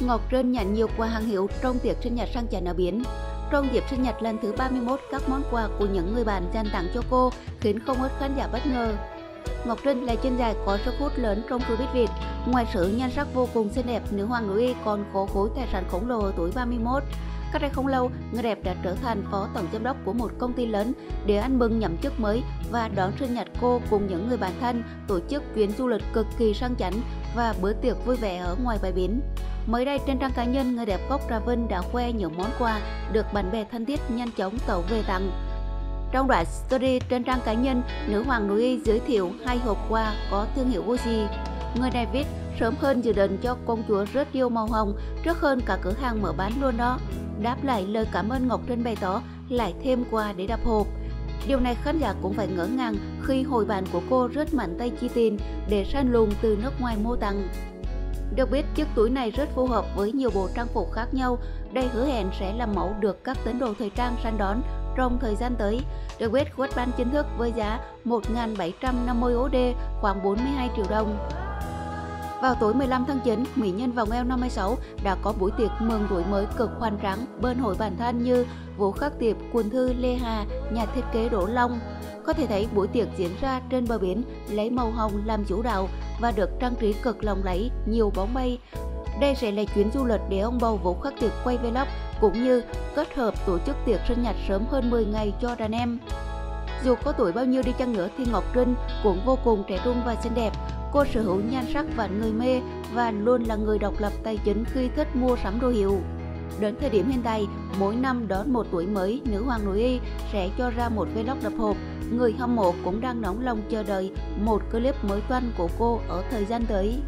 Ngọc Trân nhận nhiều quà hàng hiệu trong tiệc sinh nhật sang chảnh ở biển. Trong dịp sinh nhật lần thứ 31, các món quà của những người bạn dành tặng cho cô khiến không ít khán giả bất ngờ. Ngọc Trinh là chân dài có sức hút lớn trong showbiz Việt. Ngoài sự nhan sắc vô cùng xinh đẹp, nữ hoàng nữ y còn có khối tài sản khổng lồ ở tuổi 31. Cách đây không lâu, người đẹp đã trở thành phó tổng giám đốc của một công ty lớn để ăn mừng nhậm chức mới và đón sinh nhật cô cùng những người bạn thân tổ chức chuyến du lịch cực kỳ sang chảnh và bữa tiệc vui vẻ ở ngoài bãi biển. Mới đây trên trang cá nhân, người đẹp gốc Trà Vinh đã khoe những món quà được bạn bè thân thiết nhanh chóng tẩu về tặng. Trong đoạn story trên trang cá nhân, nữ hoàng núi y giới thiệu hai hộp quà có thương hiệu Gucci. Người này viết sớm hơn dự định cho công chúa rất yêu màu hồng trước hơn cả cửa hàng mở bán luôn đó. Đáp lại lời cảm ơn Ngọc Trinh bày tỏ lại thêm quà để đập hộp. Điều này khán giả cũng phải ngỡ ngàng khi hồi bàn của cô rất mạnh tay chi tiền để săn lùng từ nước ngoài mua tặng. Được biết, chiếc túi này rất phù hợp với nhiều bộ trang phục khác nhau. Đây hứa hẹn sẽ là mẫu được các tín đồ thời trang săn đón trong thời gian tới. Được biết, quất bán chính thức với giá 1.750 USD khoảng 42 triệu đồng. Vào tối 15 tháng 9, mỹ nhân vòng eo 56 đã có buổi tiệc mừng tuổi mới cực hoành tráng bên hội bản thân như Vũ Khắc Tiệp, Quỳnh Thư, Lê Hà, nhà thiết kế Đỗ Long. Có thể thấy buổi tiệc diễn ra trên bờ biển lấy màu hồng làm chủ đạo và được trang trí cực lộng lẫy, nhiều bóng bay. Đây sẽ là chuyến du lịch để ông bầu Vũ Khắc Tiệp quay vlog cũng như kết hợp tổ chức tiệc sinh nhật sớm hơn 10 ngày cho đàn em. Dù có tuổi bao nhiêu đi chăng nữa thì Ngọc Trinh cũng vô cùng trẻ trung và xinh đẹp. Cô sở hữu nhan sắc và người mê và luôn là người độc lập tài chính khi thích mua sắm đồ hiệu. Đến thời điểm hiện tại, mỗi năm đón một tuổi mới, nữ hoàng nội y sẽ cho ra một vlog đập hộp. Người hâm mộ cũng đang nóng lòng chờ đợi một clip mới toanh của cô ở thời gian tới.